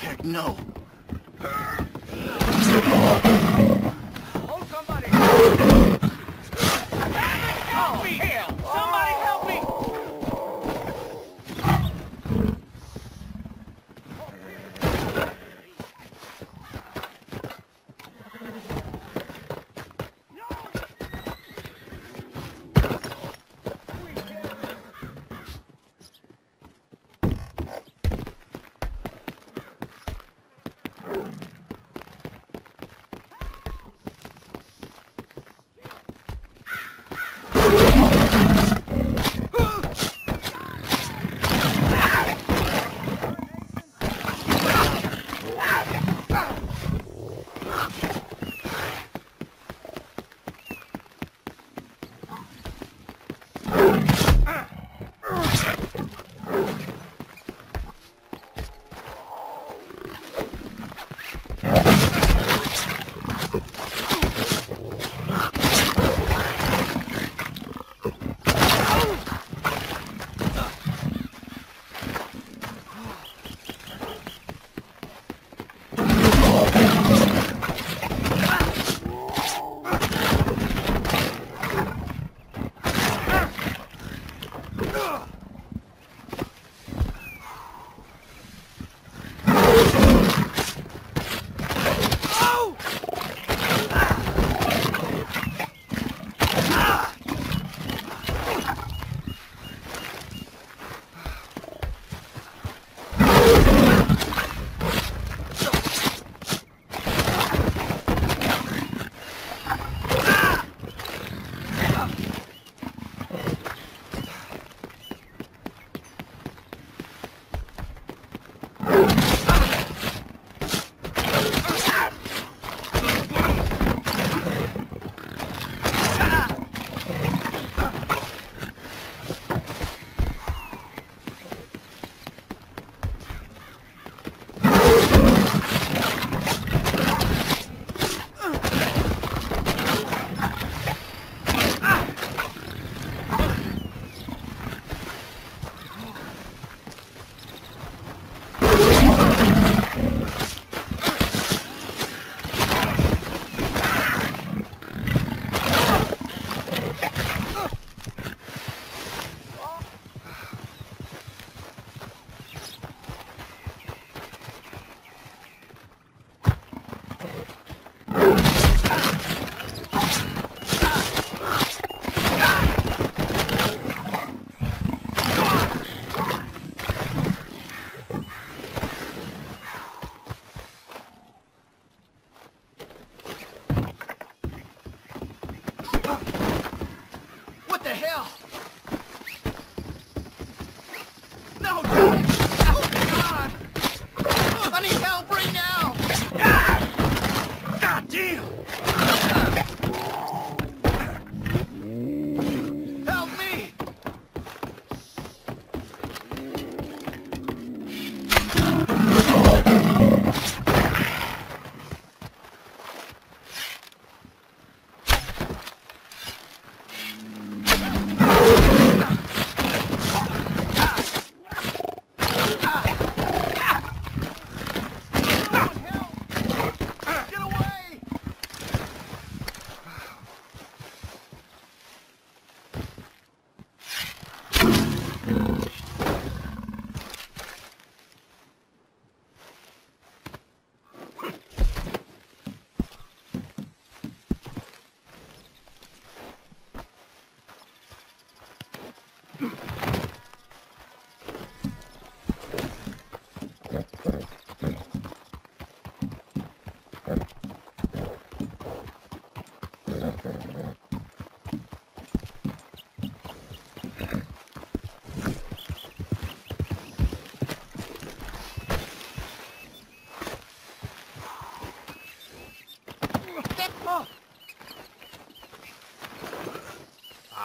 heck no.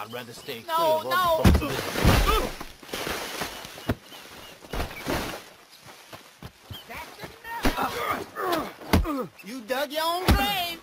I'd rather stay clear No, of no. You dug your own grave.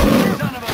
Son of a